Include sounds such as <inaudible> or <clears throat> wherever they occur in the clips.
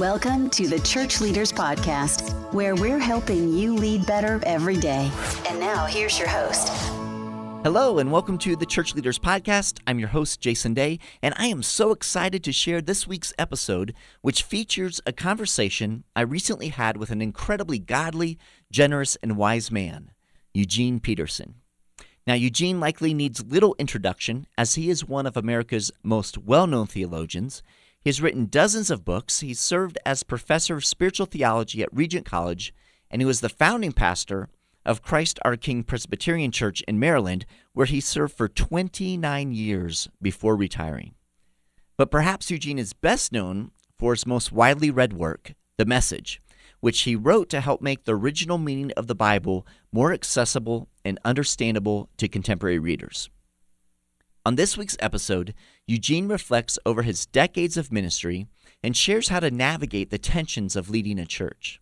Welcome to the Church Leaders Podcast, where we're helping you lead better every day. And now, here's your host. Hello, and welcome to the Church Leaders Podcast. I'm your host, Jason Daye, and I am so excited to share this week's episode, which features a conversation I recently had with an incredibly godly, generous, and wise man, Eugene Peterson. Now, Eugene likely needs little introduction, as he is one of America's most well known theologians. He has written dozens of books. He served as professor of spiritual theology at Regent College, and he was the founding pastor of Christ Our King Presbyterian Church in Maryland, where he served for 29 years before retiring. But perhaps Eugene is best known for his most widely read work, The Message, which he wrote to help make the original meaning of the Bible more accessible and understandable to contemporary readers. On this week's episode, Eugene reflects over his decades of ministry and shares how to navigate the tensions of leading a church.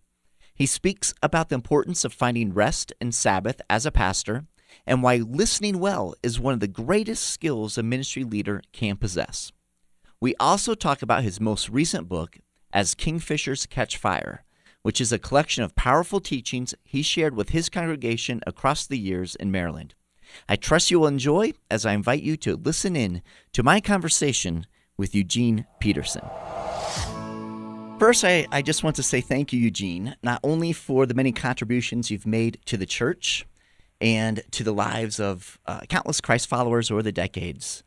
He speaks about the importance of finding rest and Sabbath as a pastor and why listening well is one of the greatest skills a ministry leader can possess. We also talk about his most recent book, As Kingfishers Catch Fire, which is a collection of powerful teachings he shared with his congregation across the years in Maryland. I trust you will enjoy as I invite you to listen in to my conversation with Eugene Peterson. First, I, I just want to say thank you, Eugene, not only for the many contributions you've made to the church and to the lives of uh, countless Christ followers over the decades,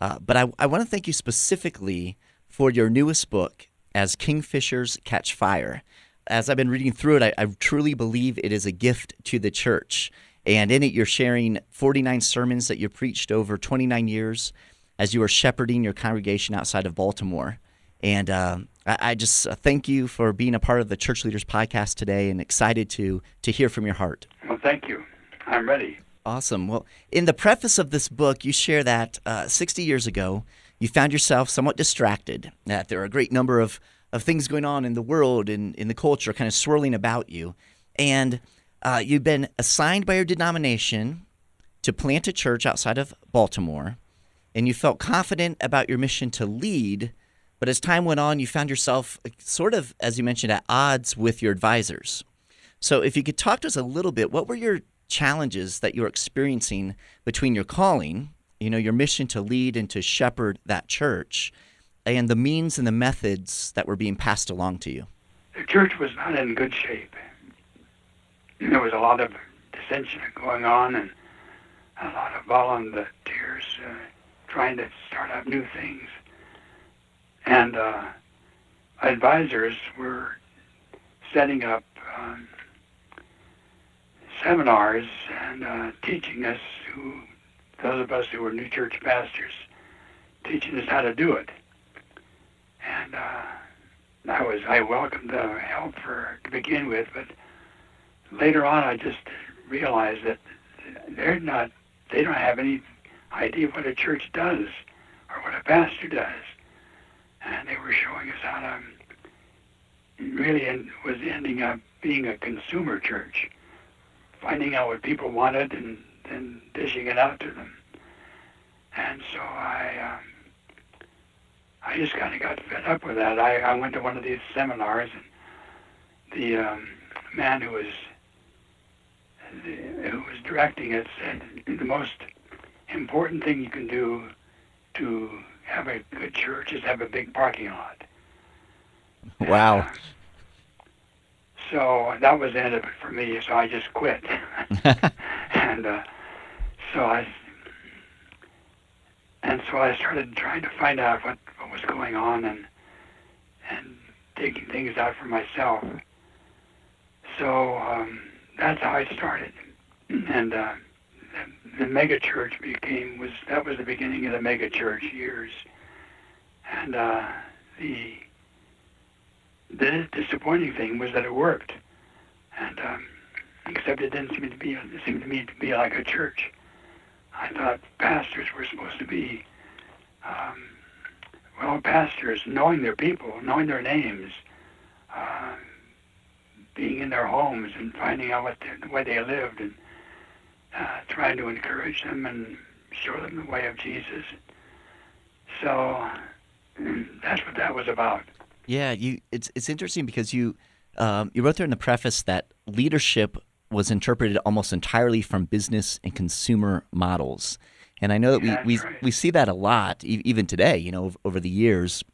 uh, but I, I want to thank you specifically for your newest book, As Kingfishers Catch Fire. As I've been reading through it, I, I truly believe it is a gift to the church. And in it, you're sharing 49 sermons that you preached over 29 years as you were shepherding your congregation outside of Baltimore. And uh, I, I, just uh, thank you for being a part of the Church Leaders Podcast today and excited to, to hear from your heart. Well, thank you. I'm ready. Awesome. Well, in the preface of this book, you share that uh, 60 years ago, you found yourself somewhat distracted, that there are a great number of, of things going on in the world and in the culture kind of swirling about you. And uh, you've been assigned by your denomination to plant a church outside of Baltimore, and you felt confident about your mission to lead. But as time went on, you found yourself sort of, as you mentioned, at odds with your advisors. So, if you could talk to us a little bit, what were your challenges that you were experiencing between your calling, you know, your mission to lead and to shepherd that church, and the means and the methods that were being passed along to you? The church was not in good shape there was a lot of dissension going on and a lot of volunteers uh, trying to start up new things. And uh, advisors were setting up um, seminars and uh, teaching us, who those of us who were new church pastors, teaching us how to do it. And uh, I was I welcomed the help for to begin with, but later on, I just realized that they're not, they don't have any idea what a church does or what a pastor does. And they were showing us how to really end, was ending up being a consumer church, finding out what people wanted and then dishing it out to them. And so I, um, I just kind of got fed up with that. I, I went to one of these seminars, and the um, man who was who was directing it said the most important thing you can do to have a good church is have a big parking lot. Wow. And, uh, so that was the end of it for me. So I just quit, <laughs> and uh, so I and so I started trying to find out what, what was going on and and taking things out for myself. So um, that's how I started. And uh, the, the mega church became was that was the beginning of the mega church years. And uh, the the disappointing thing was that it worked, and um, except it didn't seem to be it seemed to me to be like a church. I thought pastors were supposed to be um, well, pastors knowing their people, knowing their names. Uh, being in their homes and finding out what the way they lived and uh, trying to encourage them and show them the way of Jesus. So <clears throat> that's what that was about. Yeah, you. It's it's interesting because you um, you wrote there in the preface that leadership was interpreted almost entirely from business and consumer models, and I know that Yeah, we we, right. we see that a lot even today. You know, over the years,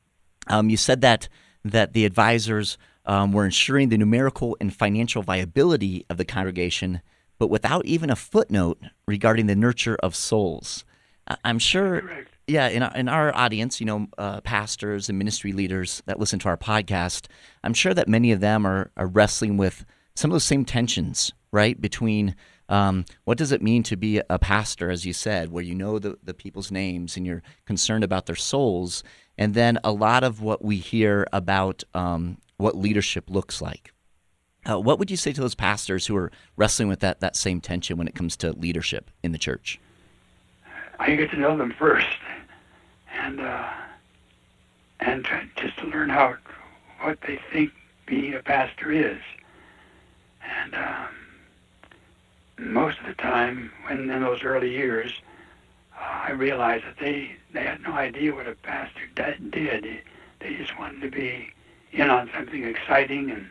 um, you said that that the advisors um, were ensuring the numerical and financial viability of the congregation, but without even a footnote regarding the nurture of souls. I'm sure Correct. yeah, in our, in our audience, you know, uh, pastors and ministry leaders that listen to our podcast, I'm sure that many of them are, are wrestling with some of those same tensions, right? Between um, what does it mean to be a pastor, as you said, where you know the, the people's names and you're concerned about their souls, and then a lot of what we hear about um, what leadership looks like. Uh, what would you say to those pastors who are wrestling with that, that same tension when it comes to leadership in the church? I get to know them first, and uh, and try, just to learn how what they think being a pastor is. And um, most of the time, when in those early years, uh, I realized that they they had no idea what a pastor did. They just wanted to be in on something exciting, and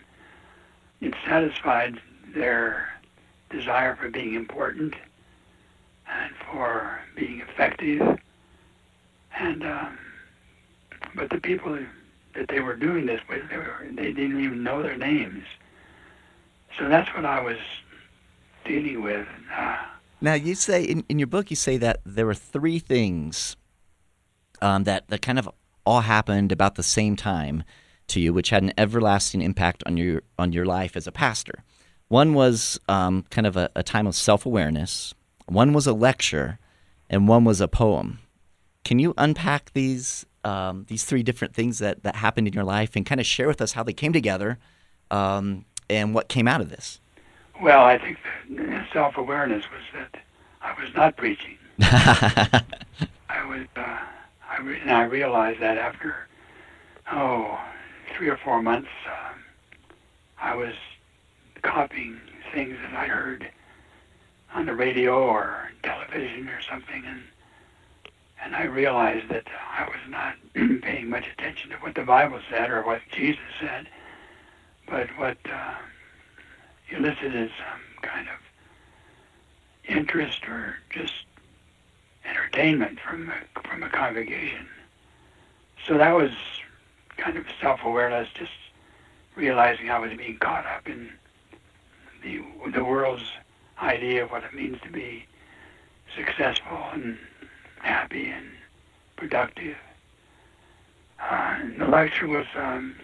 it satisfied their desire for being important and for being effective. And um, but the people that they were doing this with, they, were, they didn't even know their names. So that's what I was dealing with. Uh, Now, you say in, in your book, you say that there were three things um, that, that kind of all happened about the same time to you, which had an everlasting impact on your on your life as a pastor. One was um, kind of a, a time of self awareness. One was a lecture, and one was a poem. Can you unpack these um, these three different things that, that happened in your life and kind of share with us how they came together um, and what came out of this? well, I think the self-awareness was that I was not preaching. <laughs> I was, uh, I re- and I realized that after, oh, three or four months, um, I was copying things that I heard on the radio or television or something, and and I realized that I was not <clears throat> paying much attention to what the Bible said or what Jesus said, but what uh, some kind of interest or just entertainment from a, from a congregation. So that was kind of self-awareness, just realizing I was being caught up in the the world's idea of what it means to be successful and happy and productive. Uh, and the lecture was um,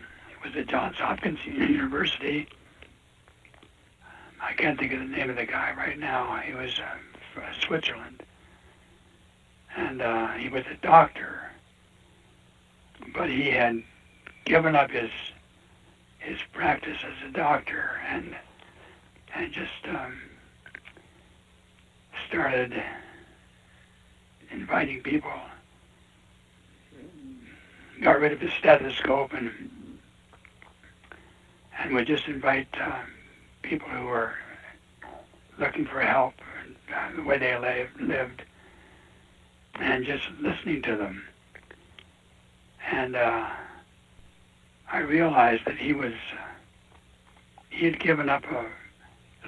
was at Johns Hopkins University. I can't think of the name of the guy right now. He was uh, from Switzerland, and uh, he was a doctor, but he had given up his his practice as a doctor and and just um, started inviting people. Got rid of his stethoscope and and would just invite um, people who were looking for help uh, the way they lived, and just listening to them. And uh, I realized that he was he had given up a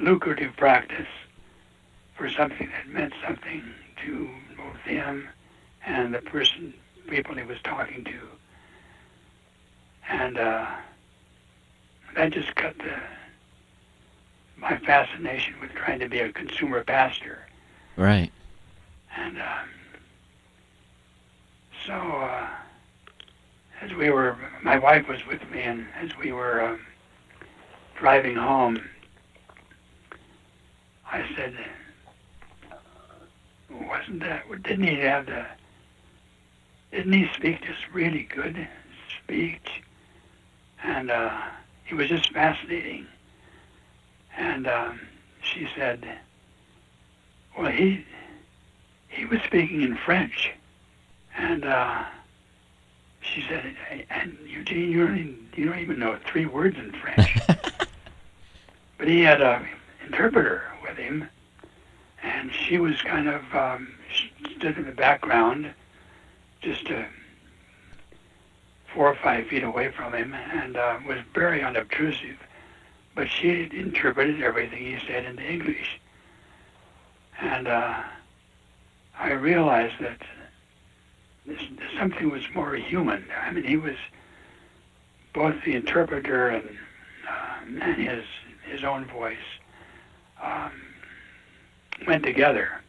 lucrative practice for something that meant something to both him and the person, people he was talking to. And uh, that just cut the my fascination with trying to be a consumer pastor. Right. And um, so, uh, as we were, my wife was with me, and as we were um, driving home, I said, "Wasn't that? Didn't he have the? Didn't he speak just really good speech? And uh, he was just fascinating." And um, she said, "Well, he." he was speaking in French. And uh, she said, and Eugene, you don't, even, you don't even know three words in French. <laughs> but he had a interpreter with him, and she was kind of um, stood in the background just to four or five feet away from him and uh, was very unobtrusive. But she interpreted everything he said into English. And uh, I realized that something was more human. I mean, he was both the interpreter and, uh, and his, his own voice um, went together.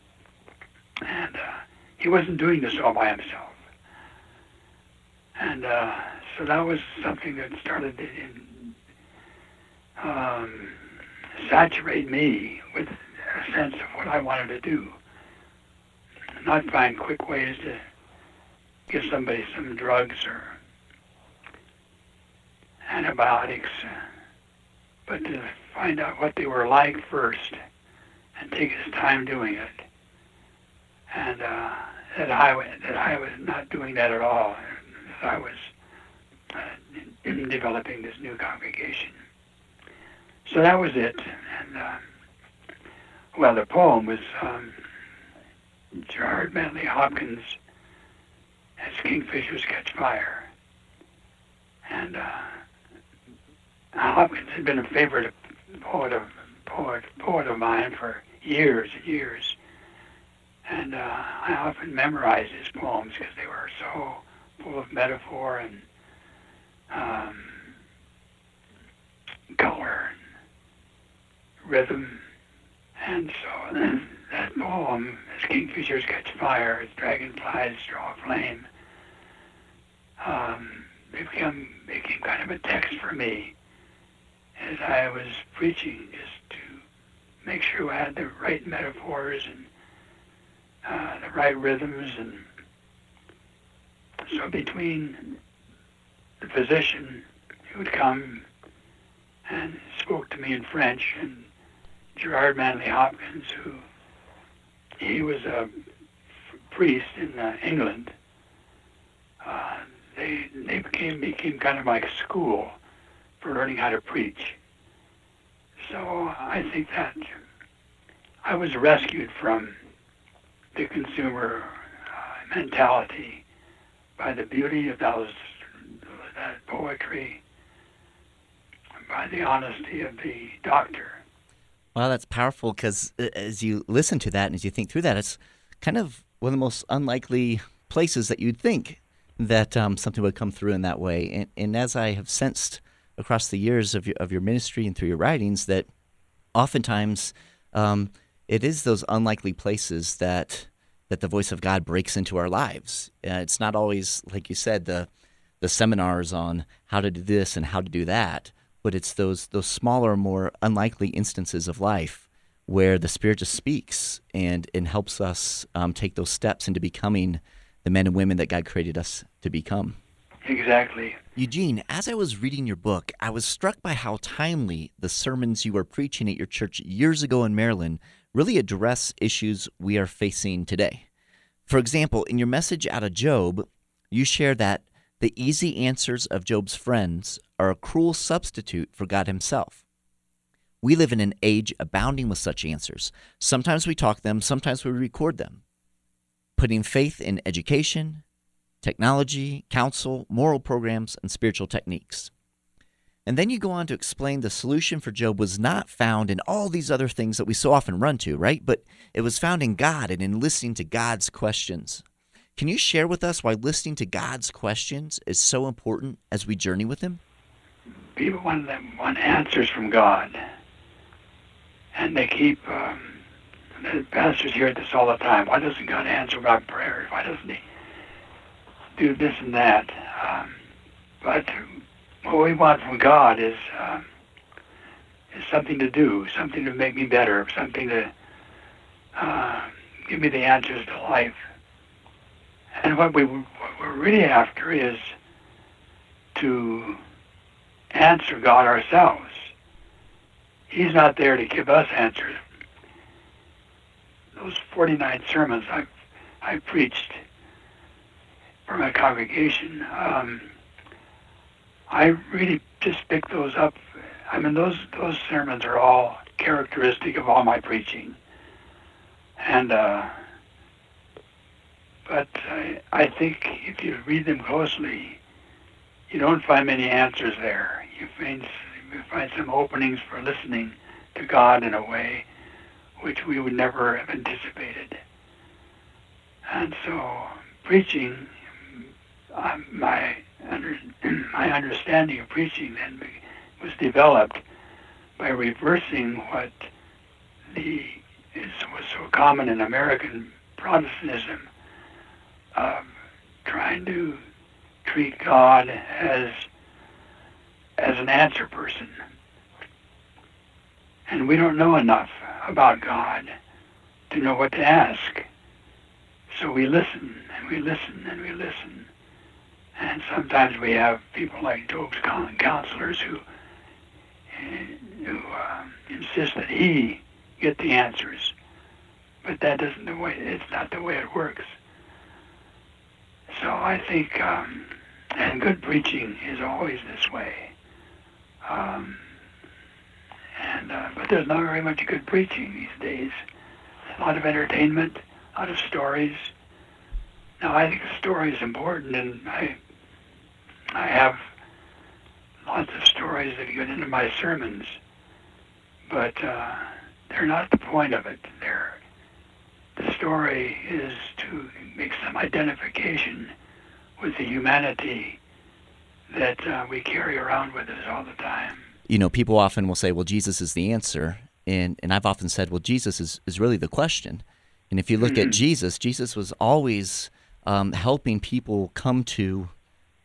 And uh, he wasn't doing this all by himself. And uh, so that was something that started to um, saturate me with a sense of what I wanted to do. Not find quick ways to give somebody some drugs or antibiotics, but to find out what they were like first and take his time doing it. And uh, that I that I was not doing that at all. I was uh, developing this new congregation. So that was it. And uh, well, the poem was um, Gerard Manley Hopkins as Kingfishers Catch Fire. And uh, Hopkins had been a favorite poet of poet poet of mine for years and years. And uh, I often memorized his poems because they were so full of metaphor and um, color and rhythm. And so that poem, as kingfishers catch fire, as dragonflies draw flame, um, became, became kind of a text for me as I was preaching, just to make sure I had the right metaphors and uh, the right rhythms and so between the physician who would come and spoke to me in French and Gerard Manley Hopkins, who he was a priest in uh, England, uh, they they became became kind of like school for learning how to preach. So I think that I was rescued from the consumer uh, mentality by the beauty of those that poetry, by the honesty of the doctor. Well, that's powerful because uh, as you listen to that and as you think through that, it's kind of one of the most unlikely places that you'd think that um, something would come through in that way. And, and as I have sensed across the years of your, of your ministry and through your writings, that oftentimes um, it is those unlikely places that that the voice of God breaks into our lives. Uh, it's not always, like you said, the the seminars on how to do this and how to do that, but it's those those smaller, more unlikely instances of life where the Spirit just speaks and and helps us um, take those steps into becoming the men and women that God created us to become. Exactly. Eugene, as I was reading your book, I was struck by how timely the sermons you were preaching at your church years ago in Maryland really address issues we are facing today. For example, in your message out of Job, you share that the easy answers of Job's friends are a cruel substitute for God Himself. We live in an age abounding with such answers. Sometimes we talk them, sometimes we record them. Putting faith in education, technology, counsel, moral programs, and spiritual techniques. And then you go on to explain the solution for Job was not found in all these other things that we so often run to, right? But it was found in God and in listening to God's questions. Can you share with us why listening to God's questions is so important as we journey with Him? People want them want answers from God, and they keep. Um, the pastors hear this all the time. Why doesn't God answer my prayers? Why doesn't He do this and that? Um, but what we want from God is uh, is something to do, something to make me better, something to uh, give me the answers to life. And what we what we're really after is to answer God ourselves. He's not there to give us answers. Those 49 sermons I've I preached for my congregation. Um, I really just picked those up. I mean, those those sermons are all characteristic of all my preaching, and uh, but I, I think if you read them closely, you don't find many answers there. You find you find some openings for listening to God in a way which we would never have anticipated. And so, preaching, uh, my under, <clears throat> my understanding of preaching then was developed by reversing what the is, was so common in American Protestantism of trying to treat God as as an answer person. And we don't know enough about God to know what to ask. So we listen and we listen and we listen. And sometimes we have people like Job's counselors who who uh, insist that he get the answers. But that doesn't the way it's not the way it works. So I think, um, and good preaching is always this way. Um, and uh, but there's not very much good preaching these days. A lot of entertainment, a lot of stories. Now I think a story is important, and I I have lots of stories that get into my sermons, but uh, they're not the point of it. They're the story is to make some identification with the humanity that uh, we carry around with us all the time. You know, people often will say, well, Jesus is the answer. And, and I've often said, well, Jesus is, is really the question. And if you look mm-hmm. at Jesus, Jesus was always um, helping people come to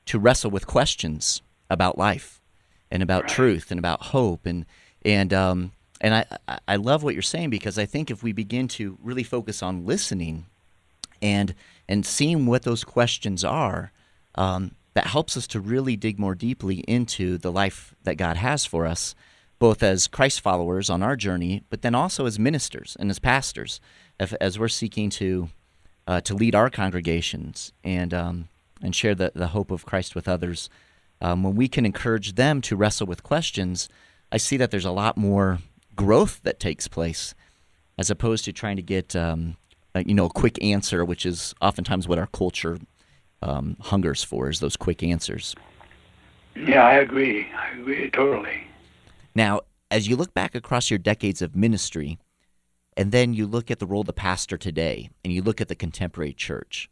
to wrestle with questions about life and about right. truth and about hope and and um, and I, I love what you're saying because I think if we begin to really focus on listening and and seeing what those questions are, um, that helps us to really dig more deeply into the life that God has for us, both as Christ followers on our journey, but then also as ministers and as pastors, if, as we're seeking to uh, to lead our congregations and um, and share the, the hope of Christ with others. Um, when we can encourage them to wrestle with questions, I see that there's a lot more growth that takes place as opposed to trying to get um, you know a quick answer, which is oftentimes what our culture um, hungers for is those quick answers. Yeah, I agree. I agree totally. Now, as you look back across your decades of ministry, and then you look at the role of the pastor today, and you look at the contemporary church,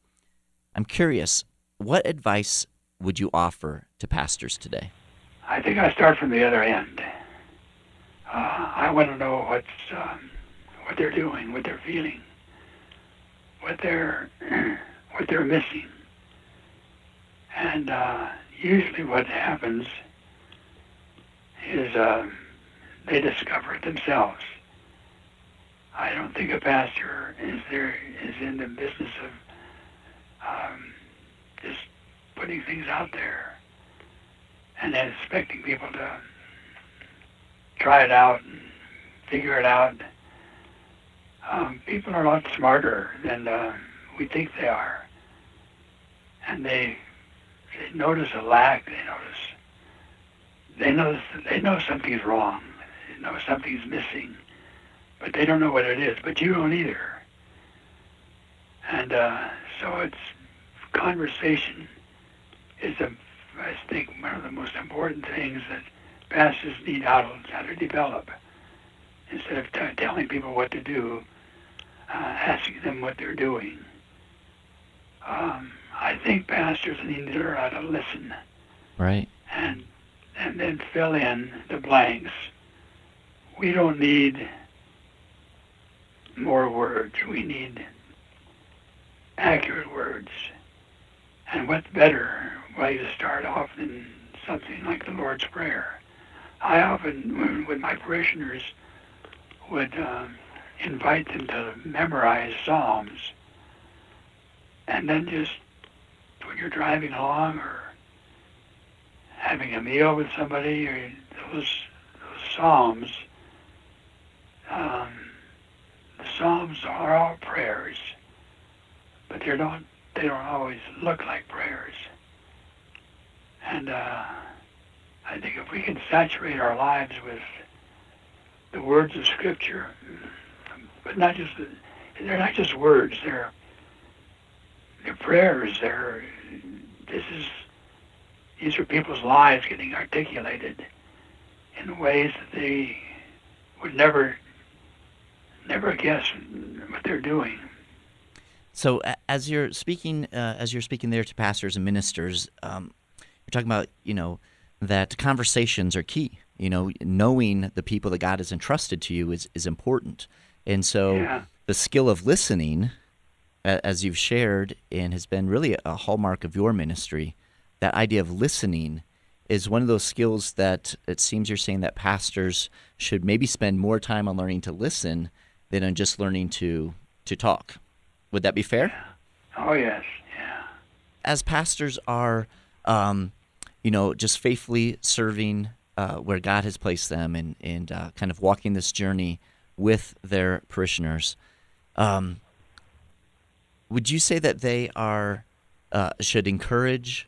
I'm curious, what advice would you offer to pastors today? I think I start from the other end. Uh, I want to know what's um, what they're doing, what they're feeling, what they're what they're missing, and uh, usually what happens is uh, they discover it themselves. I don't think a pastor is there is in the business of um, just putting things out there and then expecting people to try it out and figure it out. Um, people are a lot smarter than uh, we think they are, and they they notice a lack. They notice they know they know something's wrong. They know something's missing, but they don't know what it is. But you don't either. And uh, so it's conversation is a I think one of the most important things that pastors need how to, how to develop. Instead of t- telling people what to do, uh, asking them what they're doing. Um, I think pastors need to learn how to listen. Right. And and then fill in the blanks. We don't need more words. We need accurate words. And what's better way to start off than something like the Lord's Prayer? I often, with my parishioners, would uh, invite them to memorize Psalms. And then just when you're driving along or having a meal with somebody, or those, those Psalms, um, the Psalms are all prayers, but they don't they don't always look like prayers. And uh, I think if we can saturate our lives with the words of Scripture, but not just the, they're not just words. They're they're prayers. They're this is these are people's lives getting articulated in ways that they would never, never guess what they're doing. So, as you're speaking, uh, as you're speaking there to pastors and ministers, um, you're talking about, you know, that conversations are key. You know, knowing the people that God has entrusted to you is is important, and so Yeah. the skill of listening, as you've shared, and has been really a hallmark of your ministry. That idea of listening is one of those skills that it seems you're saying that pastors should maybe spend more time on learning to listen than on just learning to to talk. Would that be fair? Oh yes, yeah. As pastors are, um, you know, just faithfully serving uh, where God has placed them and and uh, kind of walking this journey with their parishioners, um, would you say that they are uh, should encourage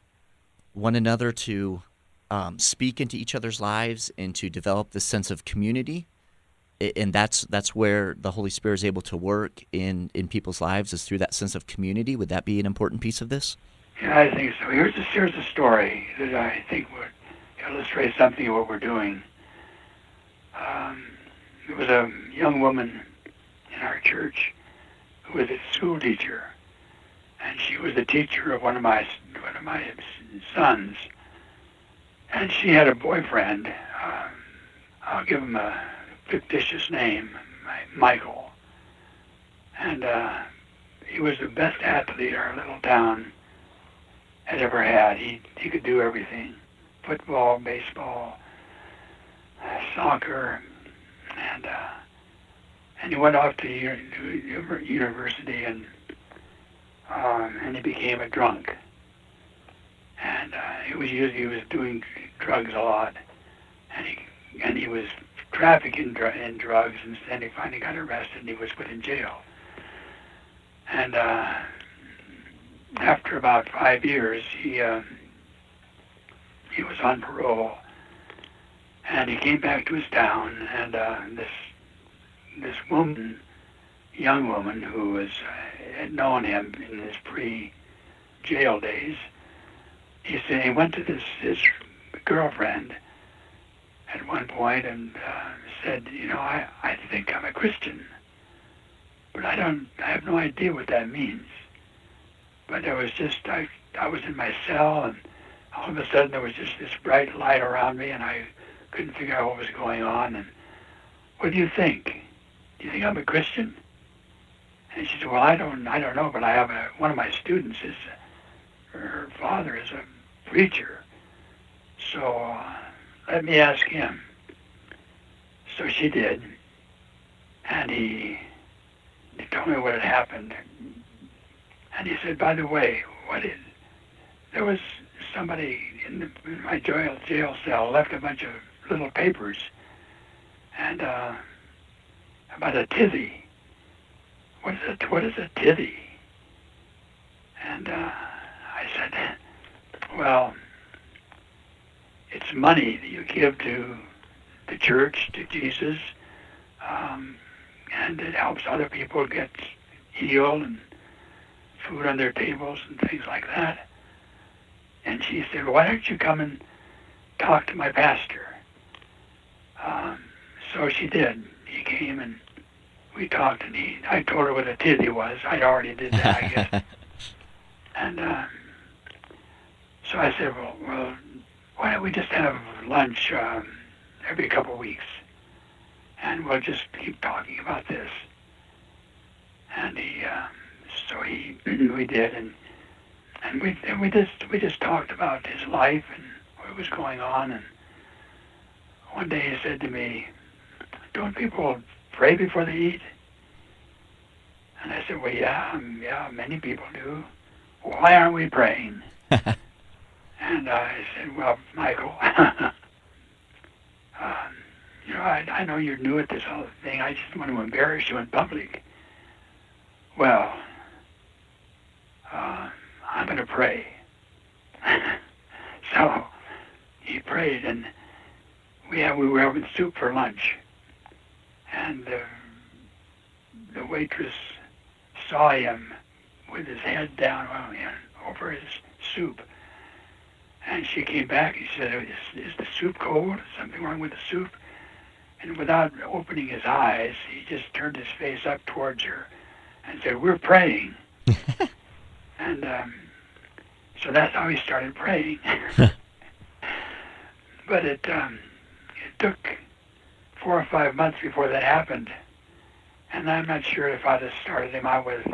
one another to um, speak into each other's lives and to develop this sense of community? And that's that's where the Holy Spirit is able to work in in people's lives is through that sense of community. Would that be an important piece of this? Yeah, I think so. Here's a, here's a story that I think would illustrate something of what we're doing. Um, there was a young woman in our church who was a school teacher, and she was the teacher of one of my one of my sons. And she had a boyfriend. Um, I'll give him a fictitious name, Michael. And uh, he was the best athlete our little town had ever had. He he could do everything: football, baseball, soccer, and uh, and he went off to uni- university and um, and he became a drunk. And uh, he was he was doing drugs a lot, and he and he was trafficking dr- in drugs, and then he finally got arrested and he was put in jail. And uh, after about five years, he uh, he was on parole, and he came back to his town, and uh, this this woman, young woman who was uh, had known him in his pre-jail days, he said he went to this his girlfriend at one point and uh, said, you know, I I think I'm a Christian, but I don't I have no idea what that means. But there was just I I was in my cell and all of a sudden there was just this bright light around me and I couldn't figure out what was going on and what do you think? Do you think I'm a Christian? And she said, Well I don't I don't know, but I have a one of my students is her father is a preacher. So uh, let me ask him. So she did. And he, he told me what had happened. And he said, by the way, what is, there was somebody in, the, in my jail, jail cell left a bunch of little papers and uh, about a tithy. What is a, what is a tithy? And uh, I said, well, it's money that you give to the church, to Jesus, um, and it helps other people get healed and food on their tables and things like that. And she said, why don't you come and talk to my pastor? Um, so she did. He came and we talked, and he, I told her what a tithy was. I already did that, I guess. <laughs> and uh, so I said, well, well, why don't we just have lunch um, every couple of weeks, and we'll just keep talking about this. And he, uh, so he, <clears throat> we did, and and we and we just we just talked about his life and what was going on. And one day he said to me, "Don't people pray before they eat?" And I said, "Well, yeah, um, yeah, many people do. Why aren't we praying?" <laughs> And I said, well, Michael, <laughs> um, you know, I, I know you're new at this whole thing. I just want to embarrass you in public. Well, uh, I'm going to pray. <laughs> so he prayed, and we had, we were having soup for lunch, and the the waitress saw him with his head down well, you know, over his soup And she came back. He said, is, is the soup cold? Is something wrong with the soup? And without opening his eyes, he just turned his face up towards her and said, we're praying. <laughs> and um, so that's how he started praying. <laughs> <laughs> but it, um, it took four or five months before that happened. And I'm not sure if I'd have started him out with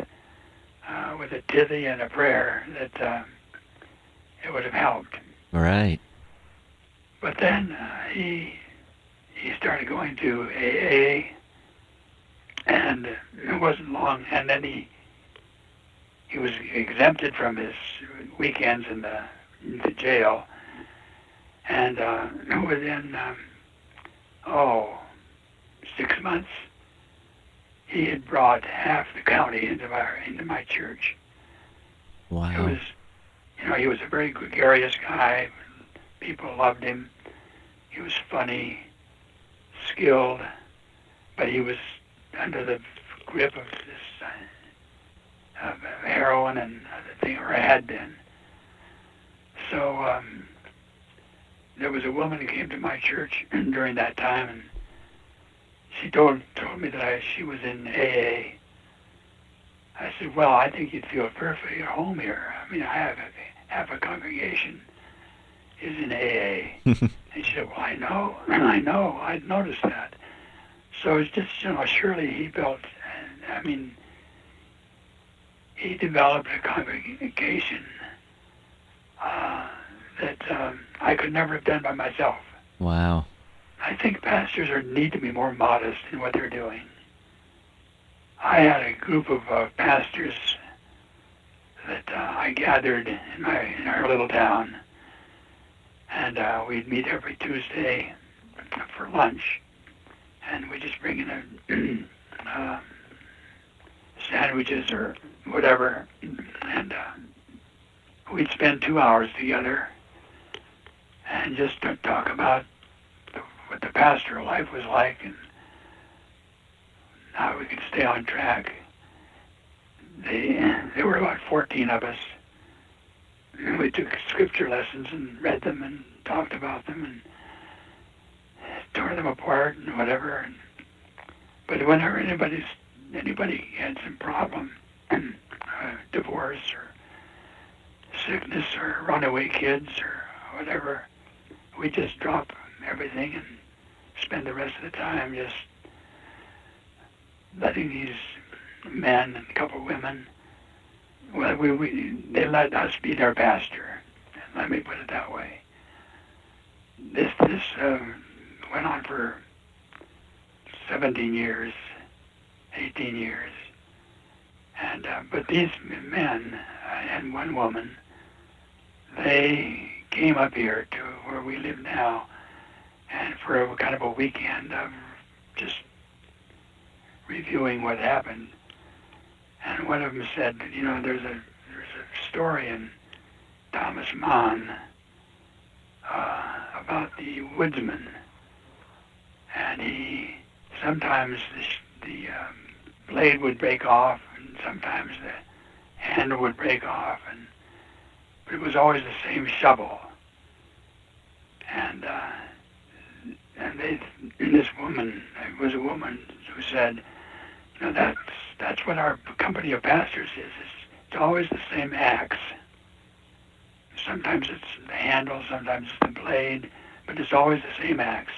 uh, with a tithy and a prayer that uh, it would have helped. Right. But then uh, he he started going to AA, and it wasn't long. And then he he was exempted from his weekends in the, in the jail, and uh, <clears throat> within um, oh six months he had brought half the county into my into my church. Wow. It was, you know, he was a very gregarious guy. People loved him. He was funny, skilled, but he was under the grip of this uh, heroin and other thing, or had been. So um, there was a woman who came to my church <clears throat> during that time, and she told told me that I, she was in AA. I said, "Well, I think you'd feel perfectly at home here. I mean, I have half a congregation is in AA." <laughs> and she said, "Well, I know, <clears throat> I know, I noticed that." So it's just, you know, surely he built. I mean, he developed a communication uh, that um, I could never have done by myself. Wow. I think pastors are need to be more modest in what they're doing. I had a group of uh, pastors that uh, I gathered in my in our little town, and uh, we'd meet every Tuesday for lunch, and we'd just bring in a, <clears throat> uh, sandwiches or whatever, and uh, we'd spend two hours together and just talk about what the pastoral life was like and how we could stay on track. They, there were about 14 of us. And we took scripture lessons and read them and talked about them and tore them apart and whatever. But whenever anybody's anybody had some problem, <clears throat> divorce or sickness or runaway kids or whatever, we just drop everything and spend the rest of the time just letting these men and a couple women, well, we, we, they let us be their pastor. Let me put it that way. This, this uh, went on for 17 years, 18 years. And, uh, but these men and one woman, they came up here to where we live now and for a kind of a weekend of just reviewing what happened. And one of them said, you know, there's a there's a story in Thomas Mann uh, about the woodsman, and he sometimes the, the um, blade would break off, sometimes the handle would break off, and but it was always the same shovel. And uh, and they, this woman, it was a woman who said, you know, that's, that's what our company of pastors is. It's, it's always the same axe. Sometimes it's the handle, sometimes it's the blade, but it's always the same axe.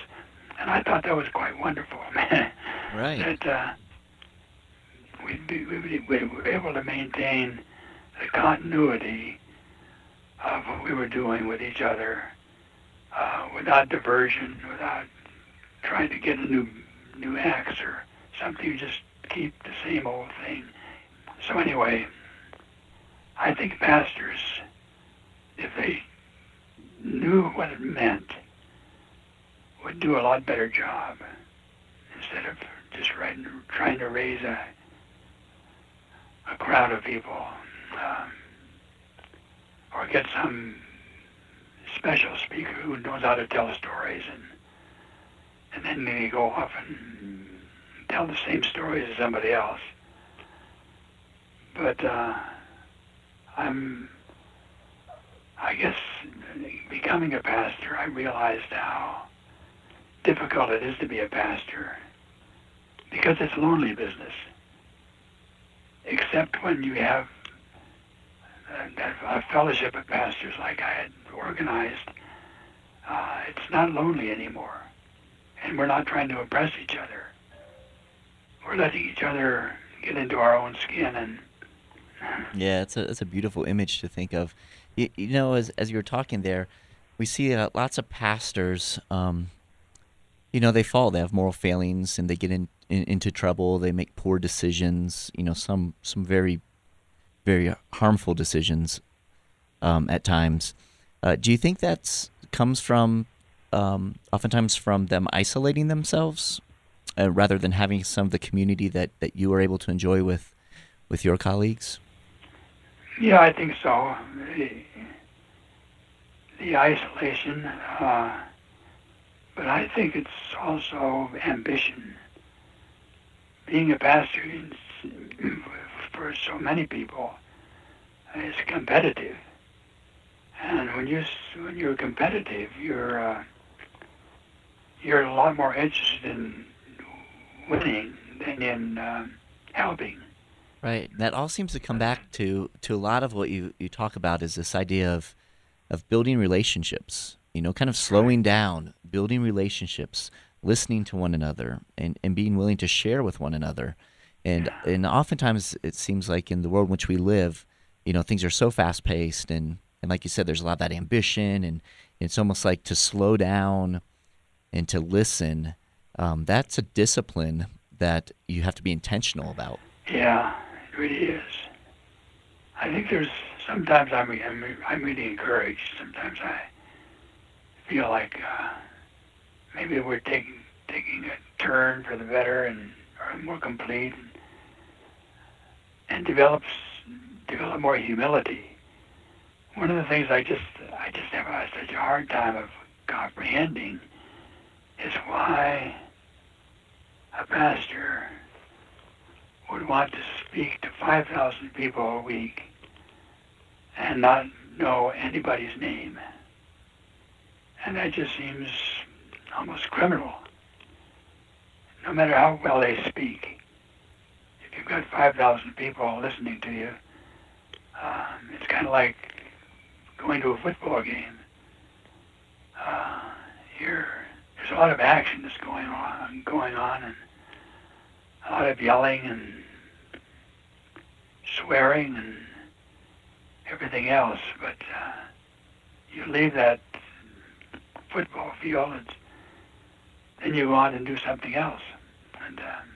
And I thought that was quite wonderful. <laughs> right. That uh, we'd we, we were able to maintain the continuity of what we were doing with each other uh, without diversion, without trying to get a new new axe or something. Just keep the same old thing. So anyway, I think pastors, if they knew what it meant, would do a lot better job instead of just writing, trying to raise a a crowd of people um, or get some special speaker who knows how to tell stories and and then they go off and tell the same stories as somebody else. But uh, I'm I guess becoming a pastor, I realized how difficult it is to be a pastor because it's a lonely business. Except when you have a, a fellowship of pastors like I had organized, uh, it's not lonely anymore. And we're not trying to impress each other. We're letting each other get into our own skin and <laughs> yeah, it's a it's a beautiful image to think of. You, you know, as as you were talking there, we see uh, lots of pastors. Um, you know, they fall. They have moral failings, and they get in, in, into trouble. They make poor decisions. You know, some some very very harmful decisions um, at times. Uh, do you think that's comes from um, oftentimes from them isolating themselves uh, rather than having some of the community that, that you are able to enjoy with with your colleagues? Yeah, I think so. The, the isolation, uh, but I think it's also ambition. Being a pastor <clears throat> for so many people is competitive, and when you when you're competitive, you're uh, you're a lot more interested in winning than in uh, helping. Right. That all seems to come back to to a lot of what you, you talk about is this idea of of building relationships. You know, kind of slowing down, building relationships, listening to one another, and, and being willing to share with one another. And and oftentimes it seems like in the world in which we live, you know, things are so fast paced and, and like you said, there's a lot of that ambition and it's almost like to slow down and to listen. Um, that's a discipline that you have to be intentional about. Yeah, it really is. I think there's sometimes I'm I'm, I'm really encouraged. Sometimes I feel like uh, maybe we're taking taking a turn for the better and are more complete and, and develops develop more humility. One of the things I just I just have such a hard time of comprehending is why a pastor would want to speak to 5,000 people a week and not know anybody's name. And that just seems almost criminal. No matter how well they speak, if you've got 5,000 people listening to you, um, it's kind of like going to a football game. Uh, you're, there's a lot of action that's going on, going on, and a lot of yelling and swearing and everything else. But uh, you leave that football field, and then you go on and do something else. And um,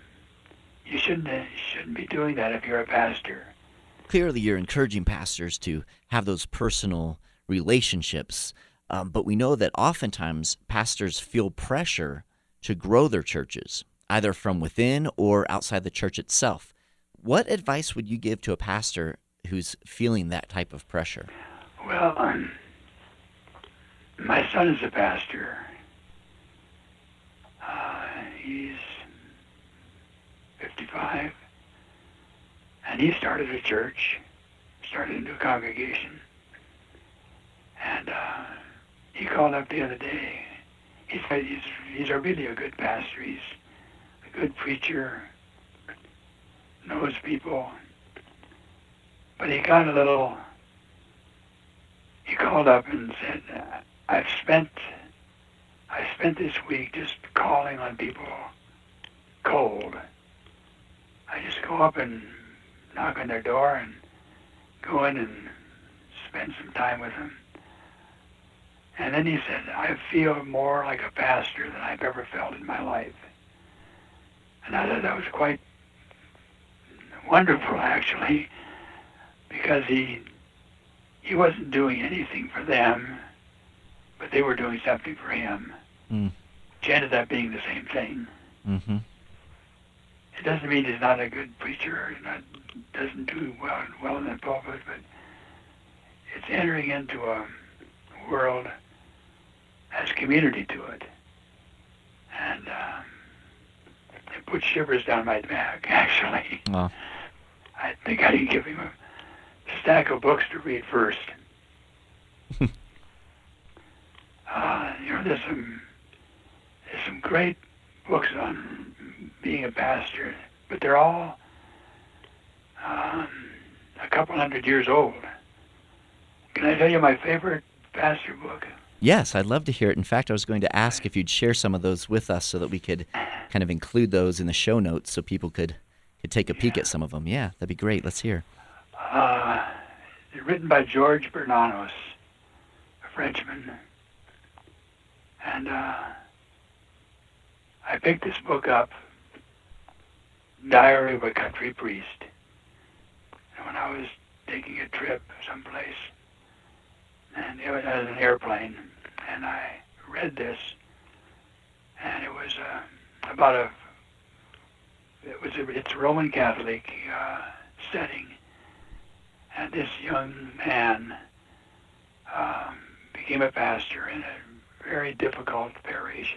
you shouldn't uh, shouldn't be doing that if you're a pastor. Clearly, you're encouraging pastors to have those personal relationships, um, but we know that oftentimes pastors feel pressure to grow their churches, either from within or outside the church itself. What advice would you give to a pastor who's feeling that type of pressure? Well, um, <clears throat> my son is a pastor. Uh, he's 55, and he started a church, started a new congregation, and uh, he called up the other day. He said he's he's really a good pastor. He's a good preacher, knows people, but he got a little. He called up and said, "I've spent, I spent this week just calling on people cold. I just go up and knock on their door and go in and spend some time with them." And then he said, "I feel more like a pastor than I've ever felt in my life." And I thought that was quite wonderful, actually because he he wasn't doing anything for them, but they were doing something for him. Mm. Which ended up being the same thing. Mm-hmm. It doesn't mean he's not a good preacher, not doesn't do well well in the pulpit, but it's entering into a world has community to it, and um, it put shivers down my back. <laughs> Actually, wow. I think I didn't give him a stack of books to read first. <laughs> uh, you know, there's some there's some great books on being a pastor, but they're all um, a couple hundred years old. Can I tell you my favorite pastor book? Yes, I'd love to hear it. In fact, I was going to ask if you'd share some of those with us so that we could kind of include those in the show notes so people could, could take a peek at some of them. Yeah, that'd be great. Let's hear. Uh, written by George Bernanos, a Frenchman. And uh, I picked this book up, Diary of a Country Priest. And when I was taking a trip someplace, and it was an airplane, and I read this, and it was uh, about a, it was a, it's a Roman Catholic uh, setting and this young man um, became a pastor in a very difficult parish.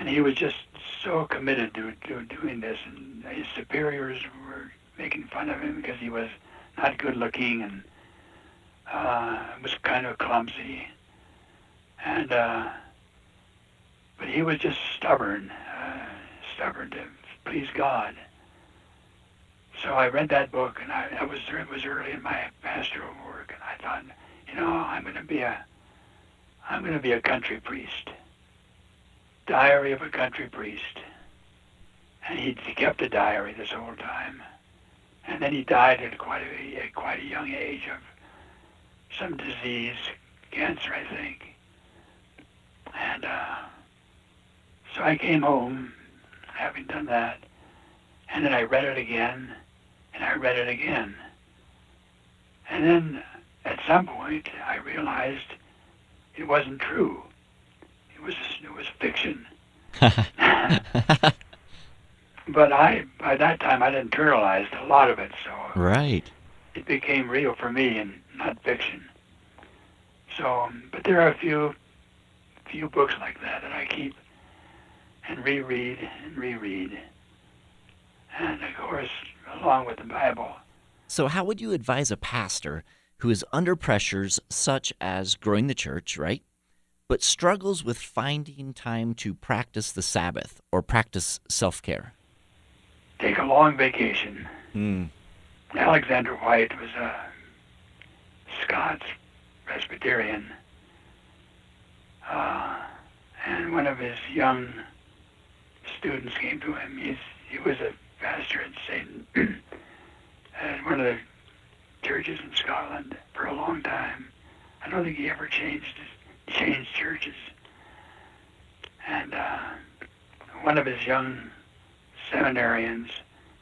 And he was just so committed to, to doing this, and his superiors were making fun of him because he was not good looking and uh, was kind of clumsy. And uh, but he was just stubborn, uh, stubborn to please God. So I read that book, and I, I was it was early in my pastoral work, and I thought, you know, I'm going to be a, I'm going to be a country priest. Diary of a country priest. And he kept a diary this whole time, and then he died at quite a at quite a young age of some disease, cancer, I think. And uh, so I came home, having done that, and then I read it again and I read it again. And then at some point I realized it wasn't true. It was it was fiction. <laughs> <laughs> But I by that time I'd internalized a lot of it, so right. it became real for me and not fiction. So, um, but there are a few few books like that that I keep and reread and reread. And of course, along with the Bible, So, how would you advise a pastor who is under pressures such as growing the church, right? But struggles with finding time to practice the Sabbath or practice self care? take a long vacation. Hmm. Alexander Whyte was a Scots Presbyterian, uh, and one of his young students came to him. He's, he was a pastor at <clears throat> St. at one of the churches in Scotland for a long time. I don't think he ever changed changed churches. And uh, one of his young seminarians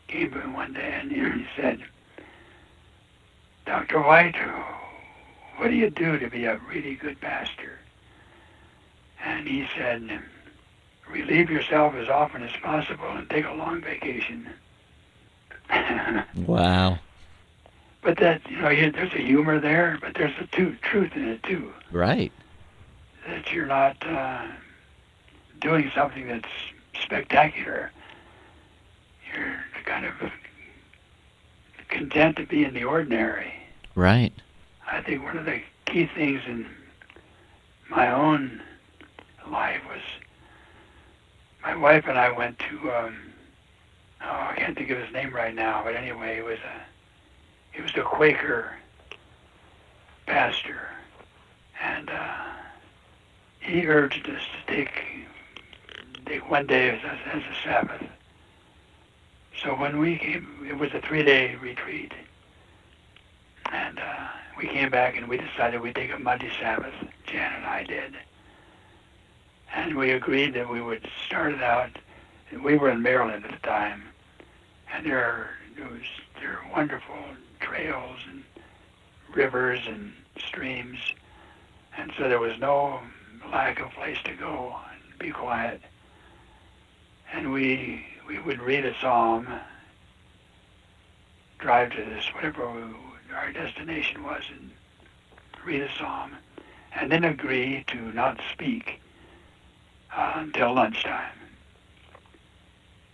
came to him one day and he <clears throat> said, Dr. Whyte, what do you do to be a really good pastor? And he said, relieve yourself as often as possible and take a long vacation. <laughs> Wow. but that, you know, you- there's a humor there, but there's a two, truth in it too. Right. That you're not uh, doing something that's spectacular. You're kind of content to be in the ordinary. Right. I think one of the key things in my own life was my wife and I went to um, oh I can't think of his name right now, but anyway, he was a he was a Quaker pastor, and uh, he urged us to take take one day as a, as a Sabbath. So when we came, it was a three-day retreat. And uh, we came back and we decided we'd take a Monday Sabbath. Jan and I did. And we agreed that we would start it out. We were in Maryland at the time. And there are, there are wonderful trails and rivers and streams. And so there was no lack of place to go and be quiet. And we, we would read a psalm, drive to this, whatever we, our destination was and read a psalm, and then agree to not speak uh, until lunchtime.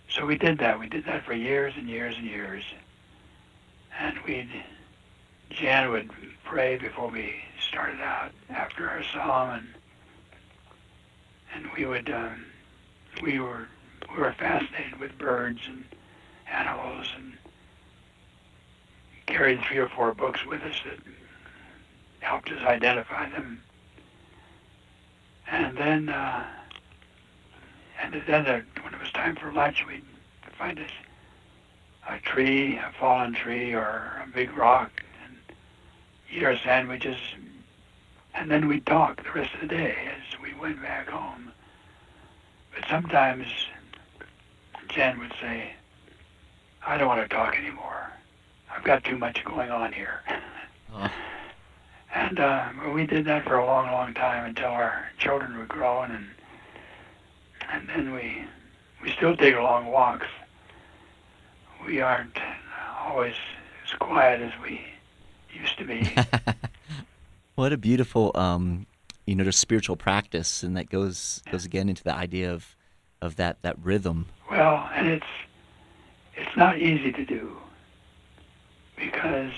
So we did that. We did that for years and years and years. And we'd, Jan would pray before we started out after our psalm, and and we would um, we were we were fascinated with birds and animals, and carried three or four books with us that helped us identify them. And then, uh, and then uh, when it was time for lunch, we'd find us a tree, a fallen tree, or a big rock, and eat our sandwiches, and then we'd talk the rest of the day as we went back home. But sometimes Jen would say, I don't want to talk anymore. I've got too much going on here. <laughs> And uh, we did that for a long, long time until our children were grown, and and then we we still take long walks. We aren't always as quiet as we used to be. <laughs> what a beautiful, um, you know, spiritual practice, and that goes goes again into the idea of of that that rhythm. Well, and it's it's not easy to do because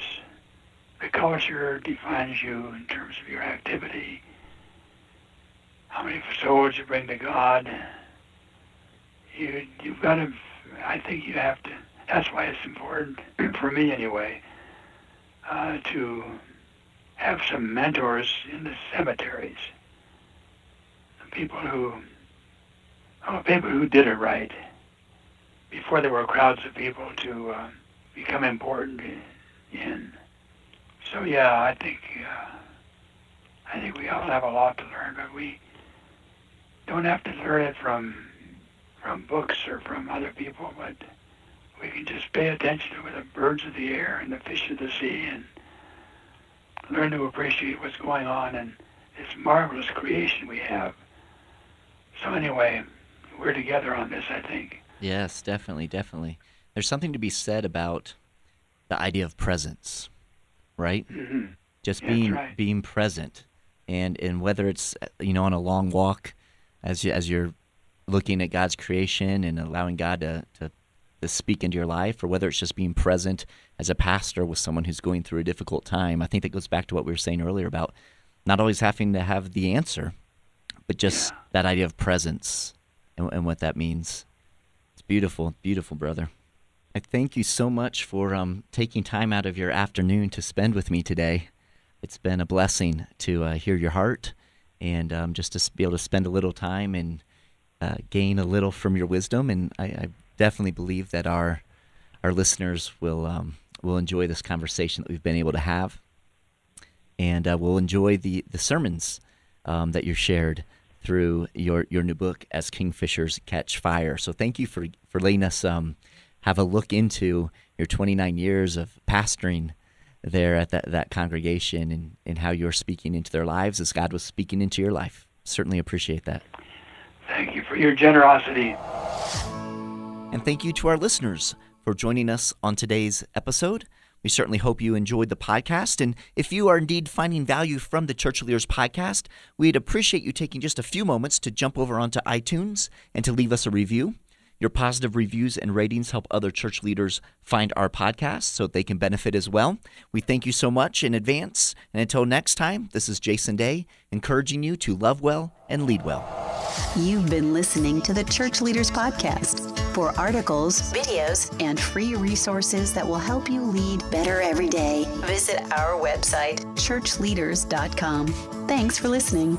the culture defines you in terms of your activity, how many souls you bring to God. You, you've got to, I think you have to, that's why it's important, <clears throat> for me anyway, uh, to have some mentors in the cemeteries. The People who, oh, people who did it right before there were crowds of people to uh, become important in. So yeah, I think uh, I think we all have a lot to learn, but we don't have to learn it from from books or from other people, but we can just pay attention to the birds of the air and the fish of the sea and learn to appreciate what's going on and this marvelous creation we have. So anyway, we're together on this, I think. Yes, definitely, definitely. There's something to be said about the idea of presence, right? Mm-hmm. Just being right. being present, and and whether it's you know on a long walk, as you, as you're looking at God's creation and allowing God to, to to speak into your life, or whether it's just being present as a pastor with someone who's going through a difficult time. I think that goes back to what we were saying earlier about not always having to have the answer, but just yeah. that idea of presence and, and what that means. It's beautiful, beautiful, brother. I thank you so much for um, taking time out of your afternoon to spend with me today. It's been a blessing to uh, hear your heart and um, just to be able to spend a little time and uh, gain a little from your wisdom. And I, I, definitely believe that our our listeners will um, will enjoy this conversation that we've been able to have, and uh, will enjoy the the sermons um, that you shared through your your new book as Kingfishers Catch Fire. So thank you for for letting us um, have a look into your 29 years of pastoring there at that, that congregation and, and how you're speaking into their lives as God was speaking into your life. Certainly appreciate that. Thank you for your generosity. And thank you to our listeners for joining us on today's episode. We certainly hope you enjoyed the podcast. And if you are indeed finding value from the Church Leaders podcast, we'd appreciate you taking just a few moments to jump over onto iTunes and to leave us a review. Your positive reviews and ratings help other church leaders find our podcast so they can benefit as well. We thank you so much in advance. And until next time, this is Jason Daye encouraging you to love well and lead well. You've been listening to the Church Leaders Podcast. For articles, videos, and free resources that will help you lead better every day, visit our website, churchleaders.com. Thanks for listening.